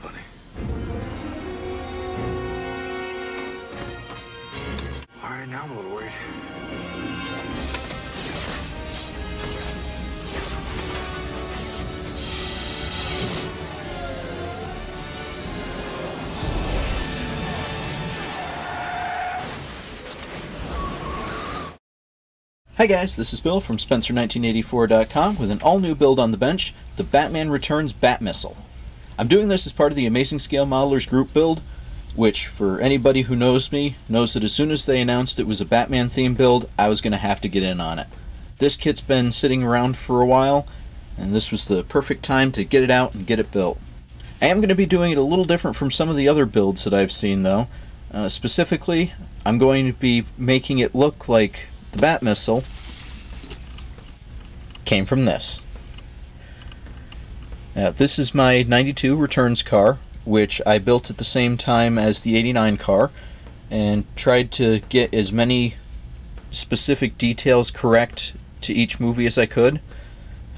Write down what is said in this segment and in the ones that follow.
funny. All right, now I'm a little worried. Hi guys, this is Bill from Spencer1984.com with an all-new build on the bench, the Batman Returns Bat Missile. I'm doing this as part of the Amazing Scale Modelers group build, which for anybody who knows me, knows that as soon as they announced it was a Batman theme build, I was going to have to get in on it. This kit's been sitting around for a while, and this was the perfect time to get it out and get it built. I am going to be doing it a little different from some of the other builds that I've seen though. Uh, specifically, I'm going to be making it look like the Bat Missile came from this. Now, this is my 92 returns car, which I built at the same time as the 89 car, and tried to get as many specific details correct to each movie as I could.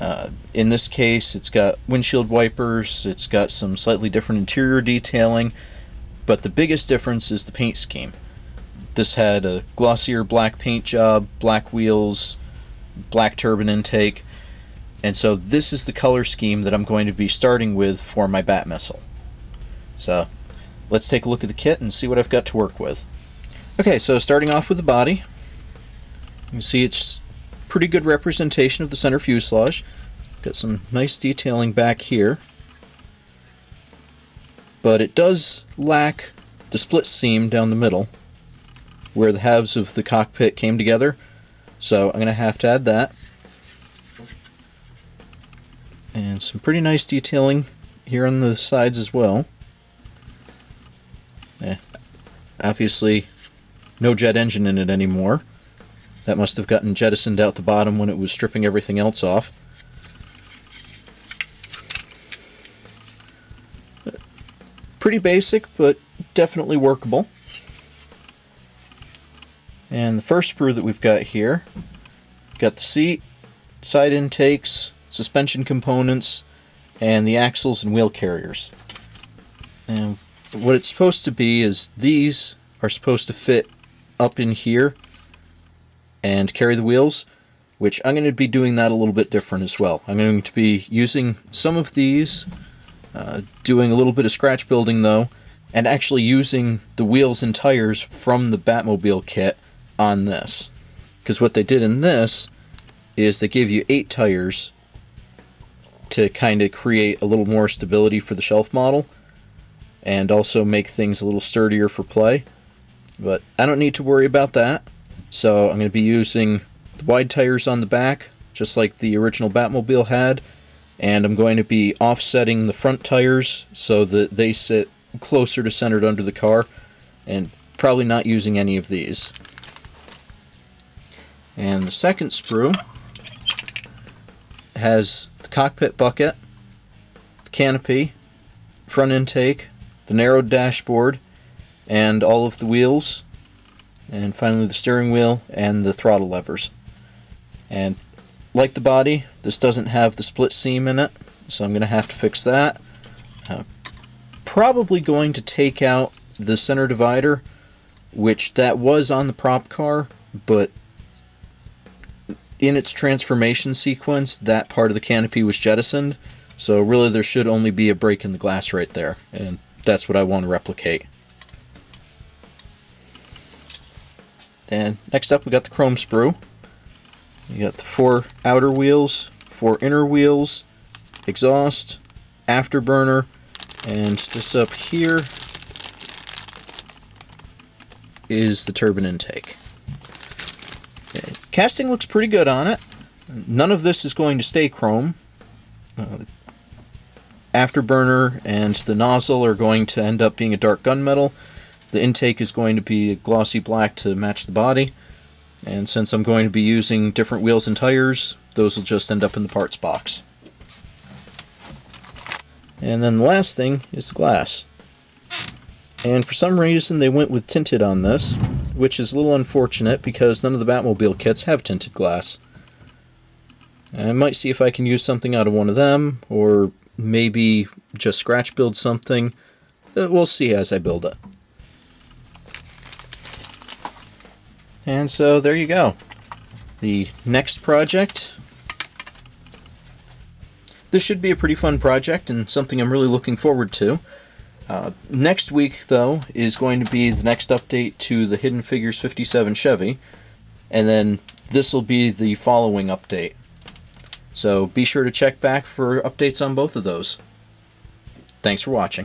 Uh, in this case, it's got windshield wipers, it's got some slightly different interior detailing, but the biggest difference is the paint scheme. This had a glossier black paint job, black wheels, black turbine intake, and so this is the color scheme that I'm going to be starting with for my bat missile. So let's take a look at the kit and see what I've got to work with. Okay, so starting off with the body, you can see it's pretty good representation of the center fuselage. Got some nice detailing back here. But it does lack the split seam down the middle where the halves of the cockpit came together. So I'm going to have to add that. And some pretty nice detailing here on the sides as well. Eh, obviously, no jet engine in it anymore. That must have gotten jettisoned out the bottom when it was stripping everything else off. Pretty basic, but definitely workable. And the first sprue that we've got here, got the seat, side intakes, suspension components, and the axles and wheel carriers. And what it's supposed to be is these are supposed to fit up in here and carry the wheels, which I'm going to be doing that a little bit different as well. I'm going to be using some of these, uh, doing a little bit of scratch building though, and actually using the wheels and tires from the Batmobile kit on this. Because what they did in this is they gave you eight tires to kind of create a little more stability for the shelf model and also make things a little sturdier for play. But I don't need to worry about that. So I'm going to be using the wide tires on the back, just like the original Batmobile had. And I'm going to be offsetting the front tires so that they sit closer to centered under the car. And probably not using any of these. And the second sprue has cockpit bucket, canopy, front intake, the narrowed dashboard, and all of the wheels, and finally the steering wheel and the throttle levers. And like the body, this doesn't have the split seam in it, so I'm going to have to fix that. Uh, probably going to take out the center divider, which that was on the prop car, but in its transformation sequence, that part of the canopy was jettisoned. So really there should only be a break in the glass right there. And that's what I want to replicate. And next up we got the chrome sprue. You got the four outer wheels, four inner wheels, exhaust, afterburner, and this up here is the turbine intake. Casting looks pretty good on it. None of this is going to stay chrome. Uh, afterburner and the nozzle are going to end up being a dark gunmetal. The intake is going to be a glossy black to match the body. And since I'm going to be using different wheels and tires, those will just end up in the parts box. And then the last thing is the glass. And for some reason they went with tinted on this, which is a little unfortunate because none of the Batmobile kits have tinted glass. I might see if I can use something out of one of them, or maybe just scratch build something. Uh, we'll see as I build it. And so there you go. The next project. This should be a pretty fun project and something I'm really looking forward to. Uh, next week, though, is going to be the next update to the Hidden Figures 57 Chevy. And then this will be the following update. So be sure to check back for updates on both of those. Thanks for watching.